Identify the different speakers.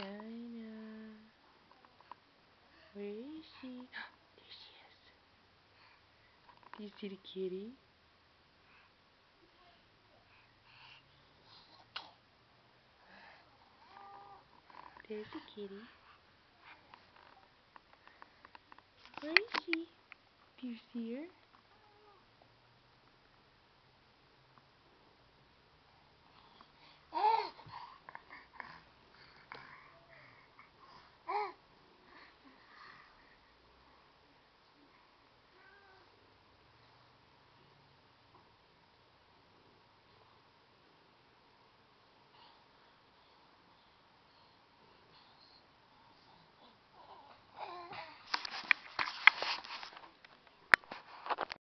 Speaker 1: Dinah. Where is she? there she is. Do you see the kitty? There's the kitty. Where is she? Do you see her?